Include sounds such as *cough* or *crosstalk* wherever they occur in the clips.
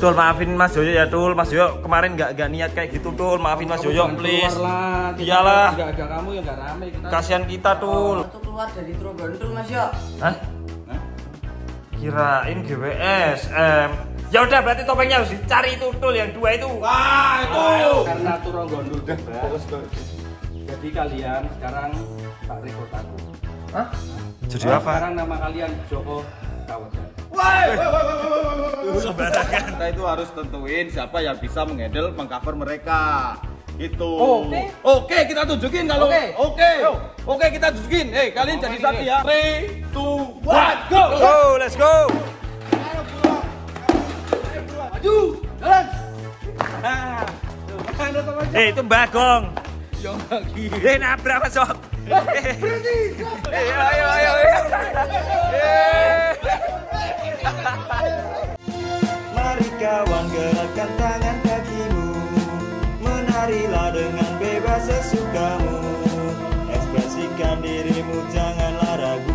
Tul maafin Mas Joyo ya Tul. Mas Joyo kemarin nggak nggak niat kayak gitu Tul. Maafin Mas Joyo please. Lah. Iyalah. Nggak ada kamu ya nggak rame. Kita Kasihan kita Tul. Itu keluar dari Trogondol Mas yo. Hah? Kirain GWSM. Ya udah berarti topengnya harus dicari itu Tul yang dua itu. Wah, itu. karena turun gondol bebas. Jadi kalian sekarang tak rekrut aku. Hah? Jadi apa? Sekarang nama kalian Joko Kawajan. Woi, woi, woi, woi, woi, woi. Sembarangan. Kita itu harus tentuin siapa yang bisa menghandle mengcover mereka. Itu. Oke. Oke, kita tunjukin kalau Oke. Oke. Oke, kita tunjukin. Eh, kalian jadi satu ya. 3 2 1 go. Go, let's go. Maju. Jalan. Eh itu Bagong. Yang lagi. Eh nabrak Mas Sok. Berhenti. Ayo ayo ayo. Mari kawan gerakkan tangan kakimu Menarilah dengan bebas sesukamu Ekspresikan dirimu janganlah ragu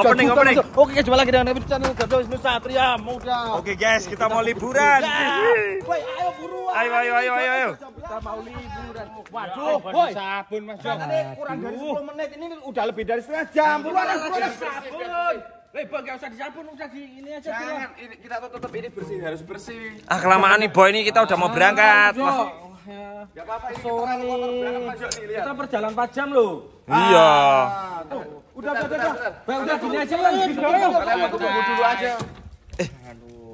Opening, opening. Oke, jumpa lagi dengan Nabi channel Gado Wisnu Satria Muda. Oke guys, kita mau liburan. Woi, ayo buruan. Ayo ayo ayo ayo ayo. Kita mau liburan. Waduh, woi. Sabun Mas Jo. kurang dari 10 menit ini udah lebih dari setengah jam. Buruan, buruan sabun. Eh, Bang, nggak usah disabun, udah di ini aja. Jangan, ini kita tuh tetap ini bersih, harus bersih. Ah kelamaan nih boy ini kita udah mau berangkat. Jo, Mas. ya. Gak apa-apa ini Sore kita berangkat. Kita perjalanan 4 jam loh. Iya. Ah, tuh. Udah, udah, udah. Bang, udah gini aja lah. Kalian mau tunggu dulu aja.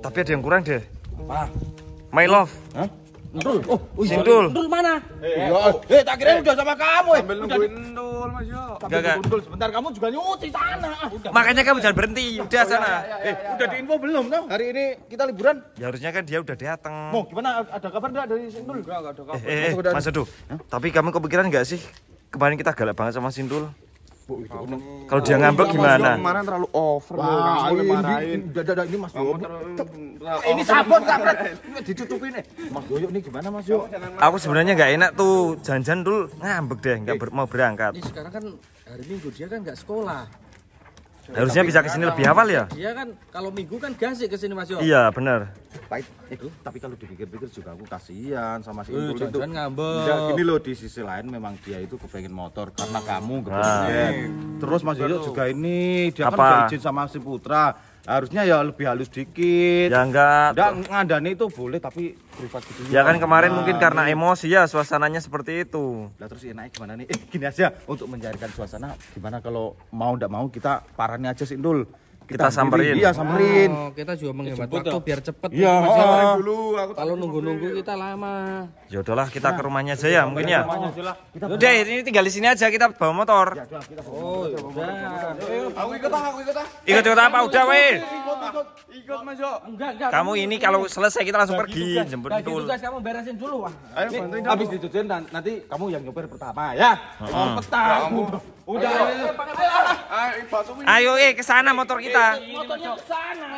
Tapi ada yang kurang deh. My love. Ndul. Oh, Sindul. Ndul mana? Eh, eh, tak kira udah sama kamu. eh. Sambil nungguin Ndul Mas Yo. Sambil Gak, gak. nunggu dulu sebentar kamu juga nyuci sana. Ah, udah. Makanya kamu jangan berhenti. Udah sana. Eh, udah diinfo belum tuh? Hari ini kita liburan. Ya harusnya kan dia udah datang. Mau gimana? Ada kabar enggak dari Sindul? Enggak, enggak ada Eh, eh, eh, Mas Edu. Tapi kamu kepikiran nggak sih? Kemarin kita galak banget sama Sindul. Kalau dia ngambek gimana? Kemarin terlalu over loh, Wah, kamu ini, marahin. udah, ini Mas Yoyo. Ini Ini sabun kampret. Ini ditutupin nih. Mas Yoyo ini gimana Mas Yoyo? Aku sebenarnya nggak enak tuh. Jangan-jangan dul ngambek deh, nggak mau berangkat. Ini sekarang kan hari Minggu dia kan nggak sekolah. Harusnya bisa ke sini lebih awal ya. Dia kan kalau Minggu kan gasik ke sini Mas Yo. Iya benar. Baik, eh, tapi kalau dipikir-pikir juga aku kasihan sama si Eh, Indul itu. jangan ngambek. Enggak, gini loh di sisi lain memang dia itu kepengen motor karena kamu Nah. kepengen. Terus Mas Yoyo juga ini dia kan Apa? udah izin sama si Putra. Harusnya ya lebih halus dikit. Ya enggak. Enggak ngandani itu boleh tapi privat gitu. Ya kan kemarin Nah, mungkin karena emosi ya suasananya seperti itu. Lah terus enaknya gimana nih? Eh *laughs* gini aja untuk mencairkan suasana gimana kalau mau ndak mau kita parani aja sih Kita hampiri. samperin. Iya, samperin. Oh, kita juga menghemat waktu biar cepet. Iya, Yo. oh. Dulu aku Kalau nunggu-nunggu kita lama. Ya udahlah kita ke rumahnya aja ya mungkin ya. Udah ini tinggal di sini aja kita bawa motor. Oh, udah. Aku ikut ah, aku ikut ah. Ikut ikut apa udah weh. Ikut Mas Yo. Enggak, enggak. Kamu ini kalau selesai kita langsung pergi jemput Nah, gitu dul. guys, kamu beresin dulu wah. Ayo bantuin habis dan nanti kamu yang nyopir pertama ya. Oh, petang. Udah. Ah, Ayo eh ke sana motor kita. Motornya ke sana.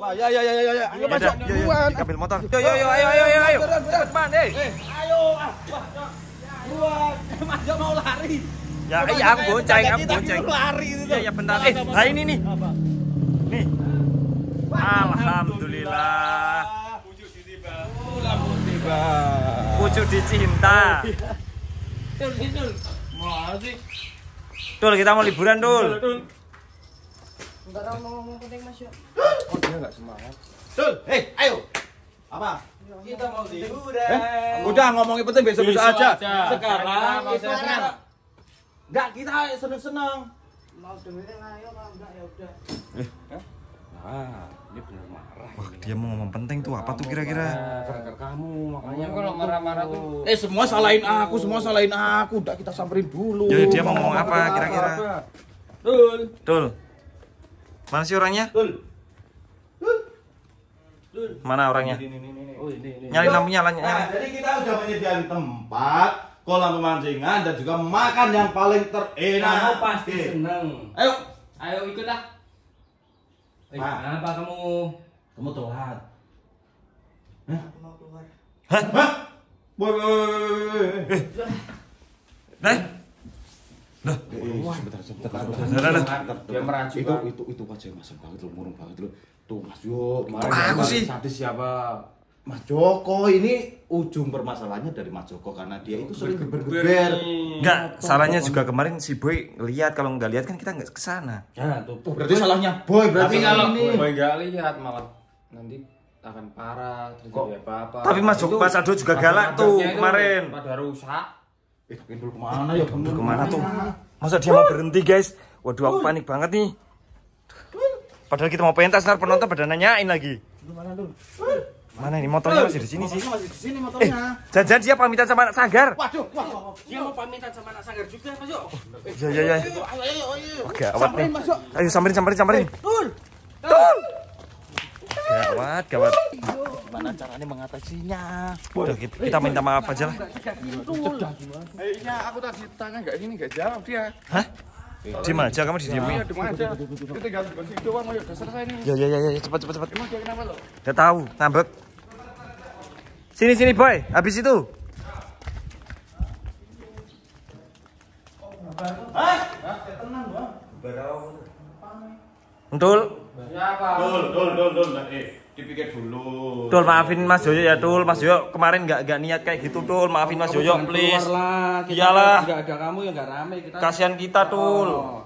Wah, ya ya ya ya ya. Ayo Ya masuk duluan. kita ambil motor. Yo yo yo ayo ayo ayo ayo. Cepat eh. Ayo, ah, Yo *laughs* mau lari. Ya iya aku bonceng, aku Kita bonceng. lari itu. Iya ya bentar. Eh, nah ini nih. Nih. Alhamdulillah. Dicinta. Dul, sini, Dul. Mau sih? Dul, kita mau liburan, Dul. Enggak tahu mau ngomong penting Mas yo. Oh, dia enggak semangat. Dul, hei, ayo. Apa? Kita mau liburan. Eh, udah ngomongin penting besok-besok Besok aja. aja. Sekarang Kita itu mau senang. Enggak, kita seneng-seneng. Mau dengerin ayo kalau enggak ya udah. Ah, ini benar marah. Wah, dia mau ngomong penting tuh apa tuh kira-kira? Gara-gara kamu, makanya kalau marah-marah tuh. Eh, semua salahin aku, semua salahin aku. Udah kita samperin dulu. Ya, dia mau ngomong apa kira-kira? Dul. Dul. Mana sih orangnya? Dul. Mana orangnya? Ini, ini, ini. Oh, ini ini. Nyalain lampunya, nyalain. Nah, jadi kita udah menyediakan tempat kolam pemancingan dan juga makan yang paling terenak. Kamu pasti Oke. seneng. Ayo, Ayo ikut ah. Eh, Pak. kenapa kamu? kamu telat. Mau keluar. Hah? Woi, woi, woi, woi. Nah, Eh, sebentar, sebentar, sebentar. Nah, nah, nah. Dia meracu. Itu itu itu wajah Mas banget loh, murung banget loh. Tuh Mas Yo, kemarin sih. Sadis siapa? Mas Joko ini ujung permasalahannya dari Mas Joko karena dia itu sering geber-geber. Enggak, salahnya juga kemarin si Boy lihat kalau nggak lihat kan kita nggak ke sana. Ya, tuh. Oh, berarti salahnya Boy berarti Tapi kalau ini. boy nggak lihat malah nanti akan parah terjadi apa-apa. Tapi Mas Joko- Itu Mas Aldo juga galak tuh kemarin. Pada rusak. Eh, tapi dulu ke mana ya? Bener Ke mana tuh? Masa dia mau berhenti guys? Waduh aku panik banget nih. Padahal kita mau pentas ntar penonton pada nanyain lagi. Mana? Mana ini motornya masih di sini sih? Motornya masih di sini Eh, motornya. jangan dia pamitan sama anak Sanggar. Waduh, wah, wah, wah. Dia mau pamitan sama anak sanggar juga, Mas Yo. Ya ya ya. Ayo, ayo, ayo. Oke, awat nih. Yuk. Ayo samperin samperin samperin. Tul. Tul. Gawat, gawat. Gimana caranya mengatasinya? Udah kita, kita minta maaf aja lah. Eh, iya, aku tadi tanya nggak ini nggak jawab dia. Hah? Diem aja kamu di diem. Iya, diem aja. Kita tinggal bersih doang, ayo udah selesai nih. Ya ya ya ya cepat cepat cepat. Emang dia kenapa lo? Udah tahu, ngambek. Sini sini boy, habis itu. Betul. Siapa? Dul, dul, dul, dul. Nah, Eh, dipikir dulu. Dul maafin Mas Yoyo ya Dul. Mas Yoyo kemarin nggak nggak niat kayak gitu Dul. Maafin Mas Yoyo please. lah. Kita Iyalah. Enggak ada kamu ya enggak rame kita. Kasihan kita Dul. Oh.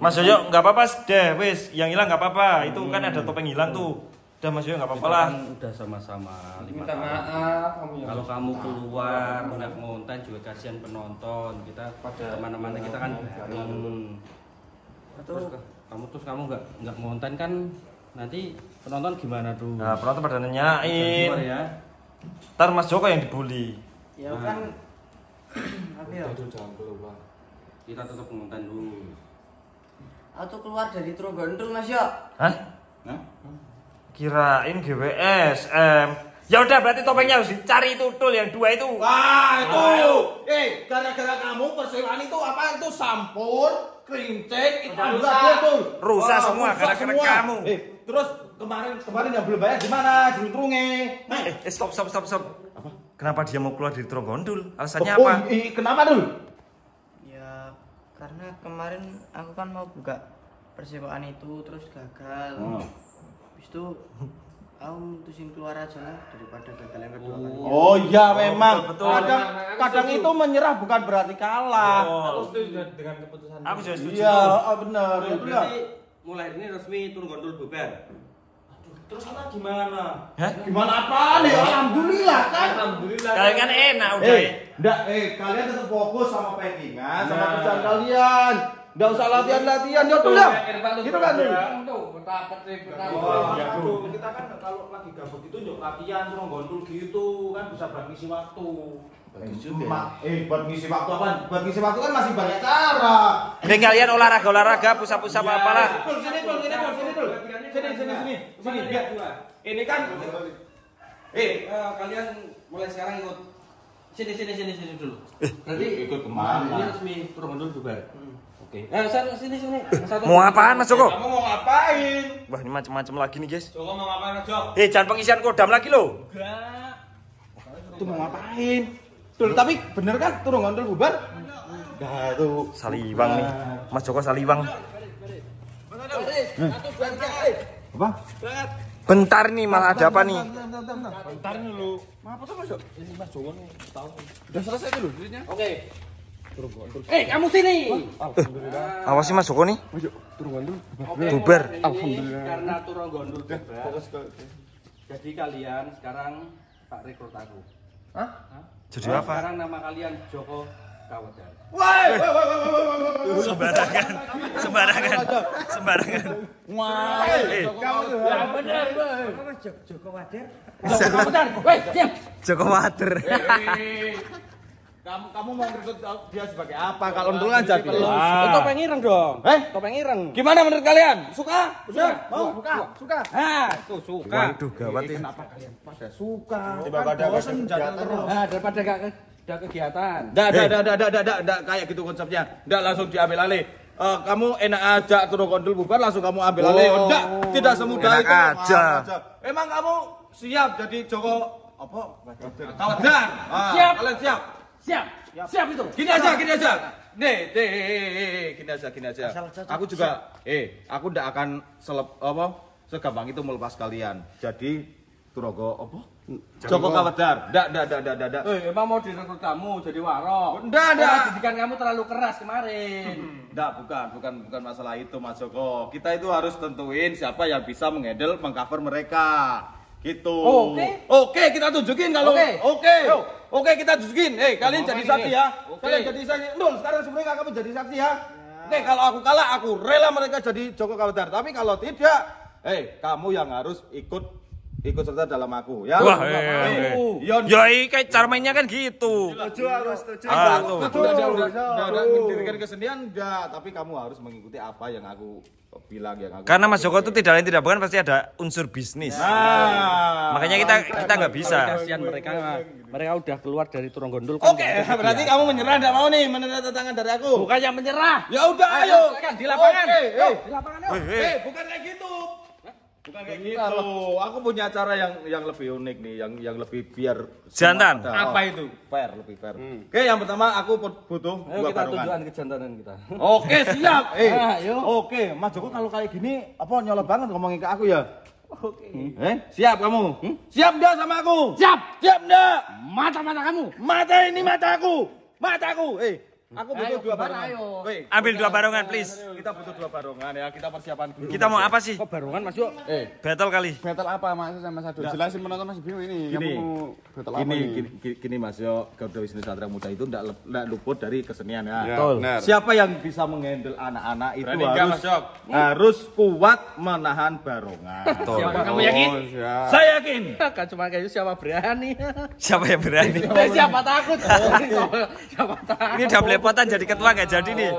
Mas Yoyo nggak apa-apa deh wis. Yang hilang nggak apa-apa. Itu kan ada topeng hilang tuh. Udah Mas Yoyo nggak apa-apa lah. Kan udah sama-sama lima Minta tahun. maaf kamu ya. Kalau kamu keluar nggak ngonten juga kasihan penonton. Kita ke mana-mana kita kan bareng. Kamu terus kamu nggak nggak ngonten kan nanti penonton gimana tuh? Nah penonton pada Jangan nanyain. keluar ya. Ntar Mas Joko yang dibully. Ya kan *clears throat* apa ya? Kita tetap ngonten dulu. Atau keluar dari Trogondol Mas yo. Hah? Hah? Kirain GWSM. Ya udah berarti topengnya harus dicari itu Dul yang dua itu. Wah, itu. Eh, gara-gara kamu persewaan itu apa itu sampur, krincek, itu rusak. betul. Rusak Wah, semua, gara-gara kamu. Eh, terus kemarin kemarin yang belum bayar di mana? Nah, Eh, eh, stop stop stop stop. Apa? Kenapa dia mau keluar dari Trogondol? Alasannya oh, apa? i- kenapa dulu? Ya karena kemarin aku kan mau buka persewaan itu terus gagal. Oh. Habis itu aku mutusin keluar aja lah daripada gagal yang kedua kali. Oh iya memang. betul, betul. Kadang Memang, kadang setuju. itu menyerah bukan berarti kalah. Oh. setuju dengan keputusan. Aku juga setuju. Iya, ah, benar. Oh, Itu berarti mulai ini resmi turun gondol bubar. Terus kita gimana? Hah? Gimana apa nih? Alhamdulillah kan. Alhamdulillah. Kalian kan enak udah. Eh, enggak, eh kalian tetap fokus sama packingan, sama Nah. kerjaan kalian. Enggak usah latihan-latihan, ya udah. Gitu kan? Tuh, Ya, tuh. kita kan kalau lagi gabut itu yuk latihan gondol gitu kan bisa buat ngisi waktu. Ma- eh buat ngisi waktu apa? Buat ngisi waktu kan masih banyak cara. Ini kalian olahraga olahraga pusat-pusat apa apalah. Sini tul, sini tul, sini tul. Sini sini sini. Sini biar. Ini kan eh Eh, kalian mulai sekarang ikut sini sini sini sini dulu. Berarti ikut ke mana? Ini resmi turun gondol bubar. Oke. Eh, sana sini sini. Satu. Mau apaan Mas Joko? kamu mau ngapain? Wah ini macam-macam lagi nih guys. Joko mau ngapain, Mas Jok? Eh jangan pengisian kodam lagi loh. Itu mau ngapain? Tuh, tapi bener kan turun gondol bubar? Nah, tuh. Saliwang nih. Mas Joko Saliwang. Apa? Bentar nih malah ada apa nih? Bentar nih lu. Apa tuh Mas? Jok? Ini Mas Joko nih tahu. Udah selesai dulu duitnya. Oke. Eh, kamu sini. Awas sih Mas Joko nih. Mas Jok, turun gondol. Bubar. Alhamdulillah. Karena turun gondol bubar. Fokus ke Jadi kalian sekarang tak rekrut aku. Hah? Hah? Jadi apa? Sekarang nama kalian Joko Woi, woi, woi, woi, woi, woi. Sembarangan. Sembarangan. Sembarangan. Wah, Eh, Ya benar, Joko Wader. Woi, diam. Joko Water. Eh, Kamu kamu mau ngerekrut dia sebagai apa? Kalau dulu kan jadi. Topeng ireng dong. Eh? Topeng ireng. Gimana menurut kalian? Suka? Suka? Mau? Suka? Suka? Ah, tuh suka. Waduh gawat ini. Kenapa kalian pada suka? Tiba-tiba Kan ada bosen jalan terus. Nah, daripada gak ada kegiatan. Nggak, nggak, nggak, nggak, nggak, nggak, nggak, kayak gitu konsepnya. Nggak langsung diambil alih. Eh, kamu enak aja turun kondul bubar langsung kamu ambil alih. Oh. Nggak, tidak semudah Enak itu. aja. Ah, Emang kamu siap jadi Joko apa? Ah, Siap. Kalian siap? Siap. Siap itu. Gini aja, gini aja. Nih, nih, eh, eh, eh, gini aja, gini aja. Aku juga, eh, aku ndak akan selep apa segampang itu melepas kalian. Jadi Turogo apa? Joko Kawadar. Ndak, ndak, ndak, ndak, ndak, ndak. Eh, emang mau direkrut kamu jadi warok. Nggak, nggak. Karena didikan kamu terlalu keras kemarin. Nggak, bukan, bukan, bukan masalah itu Mas Joko. Kita itu harus tentuin siapa yang bisa menghandle, mengcover mereka. Gitu. Oke. Oke, kita tunjukin kalau. Oke. Oke. Oke, kita tunjukin. Eh, kalian jadi saksi ya. Oke. Kalian jadi saksi. Nul, sekarang sebenarnya kamu jadi saksi ya. Oke, kalau aku kalah, aku rela mereka jadi Joko Kawadar. Tapi kalau tidak, eh, kamu yang harus ikut ikut serta dalam aku ya. Wah. Yon, Ya kayak cara mainnya kan gitu. Setuju aku setuju. Ah, udah, udah, mendirikan kesenian enggak, tapi kamu harus mengikuti apa yang aku bilang yang aku. Karena Mas Joko itu tidak lain tidak bukan pasti ada unsur bisnis. Nah, Makanya kita kita nggak bisa. Kasihan mereka. Mereka udah keluar dari Turong Gondul kan. Oke, berarti kamu menyerah enggak mau nih menandatangan dari aku. bukan yang menyerah. Ya udah, ayo. silakan, di lapangan. Di lapangan. Eh, bukan kayak gitu. Bukan kayak gitu. Aku punya cara yang yang lebih unik nih, yang yang lebih biar Jantan. ada. Apa Oh, itu? Fair, lebih fair. Oke, yang pertama aku butuh Ayo dua kita tunjukkan kejantanan kita. Oke siap. *laughs* Eh, Ah, yuk. oke, Mas Joko kalau kayak gini apa nyolot banget ngomongin ke aku ya? Oke. Eh, siap kamu? Siap enggak sama aku? Siap. Siap enggak? Mata-mata kamu. Mata ini mataku. Mataku. Eh, aku butuh Ayo, dua barongan. ayo. Ambil dua barongan please. kita butuh dua barongan ya. Kita persiapan dulu. Kita mau apa sih? Kok barongan Mas Yuk? Eh, Battle kali. battle apa Mas sama Sado? Jelasin penonton masih bingung ini. Gini. Kamu mau battle apa Gini, nih? gini, gini, gini Mas Yo, Garuda Wisnu Satria Muda itu enggak, enggak luput dari kesenian ya. Ya, benar. Siapa yang bisa menghandle anak-anak itu Berani harus Mas harus kuat menahan barongan. Siapa kamu yakin? Oh, siap. Saya yakin. *laughs* Kan cuma kayak siapa berani. Siapa yang berani? *laughs* Siapa takut? *laughs* siapa takut? Ini udah belepotan jadi ketua nggak jadi nih.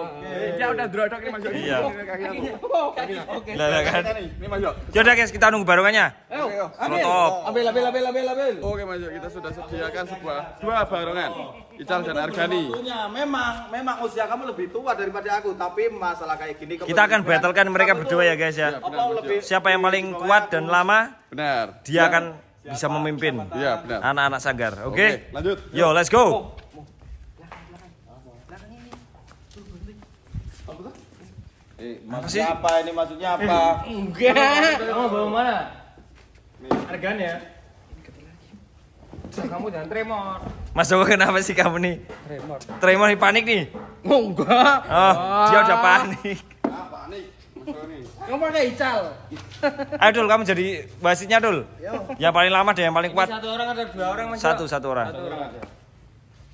Dia udah drodok ini Mas. Iya. Oke. Lah kan. Ini Mas. Yaudah guys kita nunggu barongannya. Ayo. Ambil, ambil, ambil, ambil, ambil. Oke Mas kita sudah sediakan sebuah dua barongan. Ical dan Argani. Memang, memang usia kamu lebih tua daripada aku, tapi masalah kayak gini. Kita akan battlekan mereka berdua ya guys ya. Apa lebih? Siapa yang paling kuat dan lama Benar. dia akan bisa memimpin Iya, benar. anak-anak Sanggar. Oke? lanjut. Yo, let's go. Eh, sih? maksudnya apa ini? Maksudnya apa? Enggak. Kamu bawa mana? Harganya ya. Kamu jangan tremor. Mas Joko kenapa sih kamu nih? Tremor nih panik nih. Oh, enggak. Oh, dia udah panik. Apa Jok nih. Kamu pakai ical. Ayo Dul, kamu jadi wasitnya Dul. Yang paling lama dan yang paling kuat. Satu orang ada dua orang Mas. Satu, satu orang.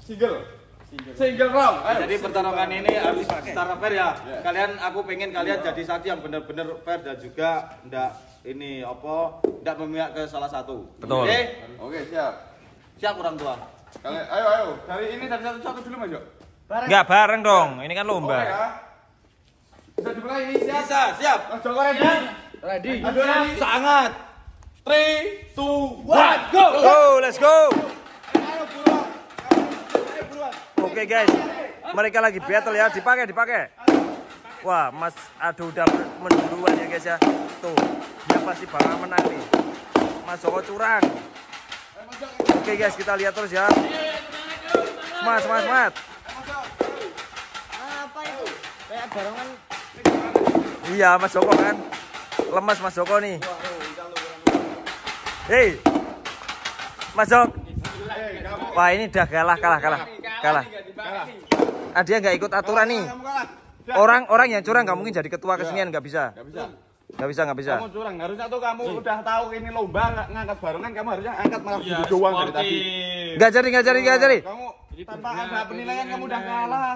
Single. Single round. Ayo. Jadi pertarungan ini harus secara fair ya. Kalian, aku pengen kalian jadi saksi yang benar-benar fair dan juga ndak ini apa ndak memihak ke salah satu. Betul. Oke? Oke, siap. Siap orang tua. Kalian ayo ayo. Dari ini dari satu-satu dulu Mas Jok. Enggak bareng dong. Ini kan Oke lomba. ya. Bisa dimulai ini siap. Bisa, siap. Mas Joko ready? Ready. Aduh, ready? Sangat. 3 2 1 go. Go, let's go. Oke guys, mereka lagi battle ya, dipakai, dipakai. Wah, Mas Adu udah menduluan ya guys ya. Tuh, dia pasti bakal menang nih. Mas Joko curang. Oke guys, kita lihat terus ya. Mas, mas, mas. Apa itu? Kayak barongan Iya, Mas Joko kan. Lemas Mas Joko nih. Hei. Mas Joko. Wah, ini udah kalah, kalah, kalah. Kalah. Ah, dia nggak ikut aturan nih. Kamu kalah. Orang orang yang curang nggak mungkin jadi ketua kesenian nggak bisa. Gak bisa. Nggak bisa, nggak bisa. Kamu curang. Harusnya tuh kamu udah tahu ini lomba ng- ngangkat barongan, kamu harusnya angkat malah iya, doang dari tadi. Nggak jadi, nggak jadi, nggak jadi. Kamu tanpa ada penilaian kamu udah kalah.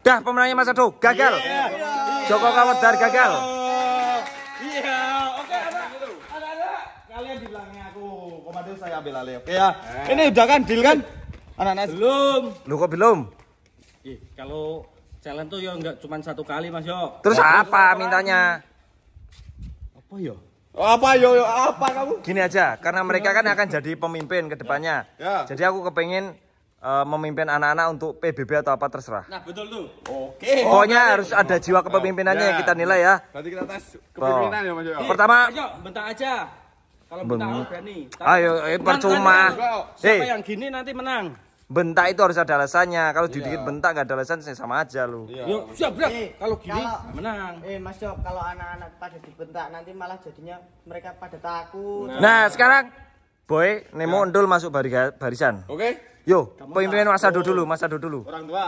Dah pemenangnya Mas Adu gagal. Joko Kawedar gagal. Iya, oke ada. Ada ada. Kalian di belakangnya aku. Komando saya ambil alih. Oke ya. Ini udah kan deal kan? Anak-anak Belum. Lu kok belum? Ih, kalau challenge tuh ya enggak cuma satu kali Mas Yo. Terus apa mintanya? Apa ya? Oh, apa yo yo apa kamu? Gini aja, karena mereka kan akan jadi pemimpin ke depannya. Ya. Jadi aku kepengen eh, memimpin anak-anak untuk PBB atau apa terserah. Nah, betul tuh. Oke. Pokoknya harus ada jiwa kepemimpinannya yang kita nilai ya. Berarti kita tes kepemimpinan ya Mas Yo. Pertama, Ayo, bentak aja. Kalau aku berani. ayo eh, percuma. nanti Siapa Eh, yang gini nanti menang. Bentak itu harus ada alasannya. Kalau dikit bentak gak ada alasan sih sama aja lu. Yuk, siap, Brak. Eh, Kalau gini kalau- menang. Eh Mas Jok, kalau anak-anak pada dibentak nanti malah jadinya mereka pada takut. Nah, sekarang Boy, Nemo Endul masuk barisan. Oke. Yo, pemimpin Mas Ado dulu, Mas Ado dulu. Orang tua.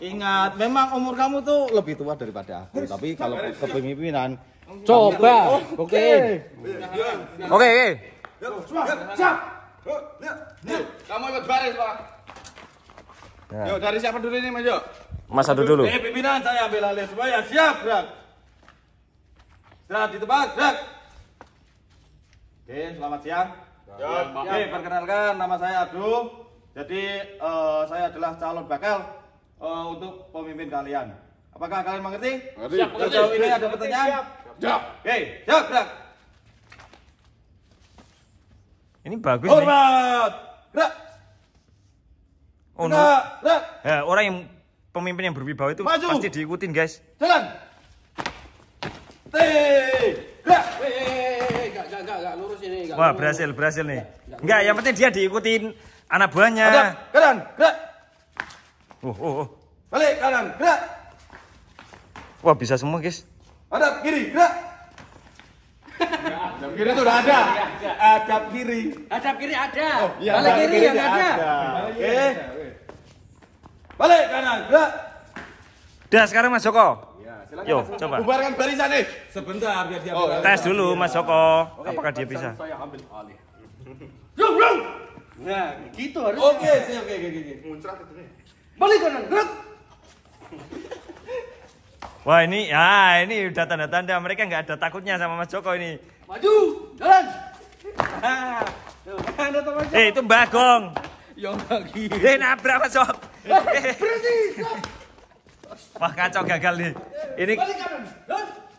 Ingat, memang umur kamu tuh lebih tua daripada aku, tapi kalau kepemimpinan Coba, oke. Oke, oke. Kamu ikut baris, Pak. Yuk, dari siapa dulu ini, Mas Yo? Mas Ado dulu. Eh, pimpinan saya ambil alih semuanya. Siap, Brak. Istirahat di tempat, Brak. Oke, selamat siang. Oke, perkenalkan nama saya Adu. Jadi, eh, saya adalah calon bakal eh, untuk pemimpin kalian. Apakah kalian mengerti? Ngerti. Sejauh ini ada pertanyaan? Siap. Oke, siap, Brak. Ini bagus nih. Hormat. Brak. Oh, no. Brak. Ya, orang yang pemimpin yang berwibawa itu Maju. pasti diikutin, guys. Jalan. Enggak, enggak, enggak, enggak lurus ini, enggak. Wah, lurus. berhasil, berhasil nih. Enggak, yang penting dia diikutin anak buahnya. Hadap kanan, gerak. Oh, oh, oh. Balik kanan, gerak. Wah, bisa semua, guys. Hadap kiri, gerak. Hadap kiri itu udah ada. Hadap kiri. Hadap kiri ada. Iya, Balik kiri yang ada. Oke. Balik kanan, gerak. Udah, sekarang Mas Joko. Yo, coba. Bubarkan barisan nih. Sebentar biar dia Oh. Tes dulu Mas Joko. Apakah dia bisa? Saya ambil alih. *laughs* Yuk, bro. Nah, gitu harus. Oke, siap, oke, oke, oke. Muncrat itu nih. Balik kanan, gerak. Wah, ini ya ini udah tanda-tanda mereka nggak ada takutnya sama Mas Joko ini. Maju, jalan. Tuh, kan. Eh, itu Bagong. Yang lagi. Eh, nabrak Mas Joko. Eh, Wah, kacau gagal nih. Ini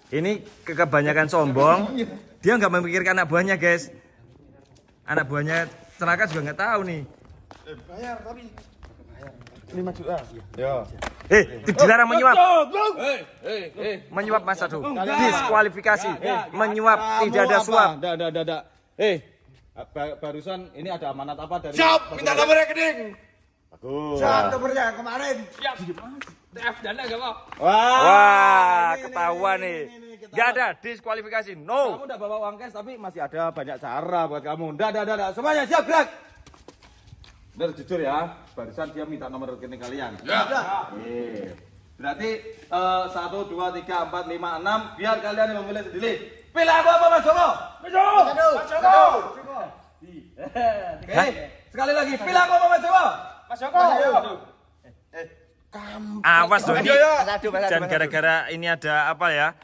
ini ke- kebanyakan sombong. Dia nggak memikirkan anak buahnya, guys. Anak buahnya celaka juga nggak tahu nih. Ya. Eh, itu dilarang menyuap. Eh, eh, eh. Menyuap Mas Adu. Diskualifikasi. Menyuap tidak ada suap. Enggak, enggak, enggak, enggak. Eh, ba- barusan ini ada amanat apa dari Siap, minta nomor rekening. Bagus. TF dana enggak mau. Wah. Wah, ketahuan nih. Nggak ada diskualifikasi. Kamu No. udah bawa uang cash tapi masih ada banyak cara buat kamu. Enggak, enggak, enggak. Semuanya siap, gerak. Bener jujur ya, barusan dia minta nomor rekening kalian. Ya. Oke. Berarti eh, satu, dua, tiga, empat, lima, enam. Biar kalian yang memilih sendiri. Pilih aku apa Mas Joko? Mas Joko. Mas Joko. Oke. Sekali lagi, pilih aku apa Mas Joko? Mas Joko. Awas dong ini. Ayo, ya. Dan gara-gara ini ada apa ya?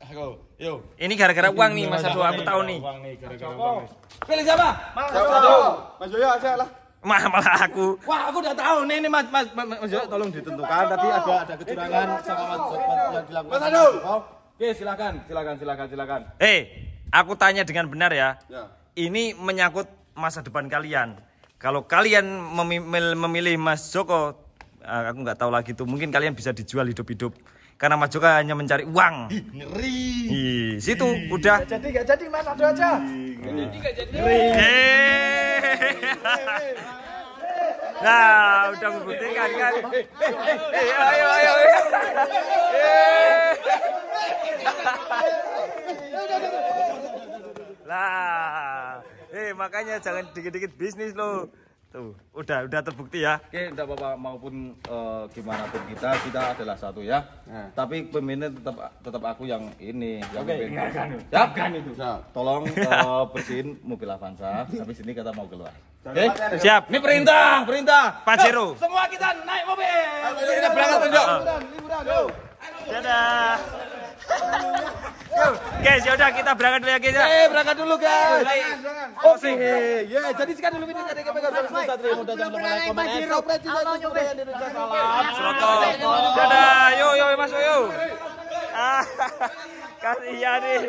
Aku. Yo. Ini gara-gara uang nih Mas Adu, aku tahu nih. Pilih siapa? Mas Joyo aja lah. Mah malah aku. Wah, aku udah tahu nih, ini Mas Mas Mas, mas tolong ditentukan. Tadi ada ada kecurangan sama Mas yang dilakukan. Mas Adu. Oh, Oke, silakan, silakan, silakan, silakan. Eh, aku tanya dengan benar ya. Ya. Ini menyangkut masa depan kalian. Kalau kalian memilih, memilih Mas Joko, eh, aku nggak tahu lagi tuh. Mungkin kalian bisa dijual hidup-hidup. Karena Mas Joko hanya mencari uang. Ngeri. Ih, situ udah. Jadi gak jadi Mas Ado aja. Eh. Nah, udah membuktikan kan. Eh, ayo, ayo, ayo. Eh. Lah, eh makanya jangan dikit-dikit bisnis lo. Tuh, udah udah terbukti ya. Oke, enggak apa-apa maupun eh, gimana pun kita, kita adalah satu ya. Tapi pemimpin tetap tetap aku yang ini, yang Oke, Siap kan itu. Tolong eh, bersihin mobil Avanza. Habis ini kita mau keluar. Oke? Siap. Ini perintah, perintah. Pajero. Semua kita naik mobil. Kita berangkat, Mas Joko. Dadah. Guys, yaudah kita berangkat dulu ya guys ya. Eh, berangkat dulu guys. Oke, ya jadi sekarang dulu ini jadi kita terus satria muda jangan lupa like, komen, subscribe channel YouTube Budaya Indonesia Salam. Dadah, yo yo masuk yo. Ah, *laughs* kasihan nih.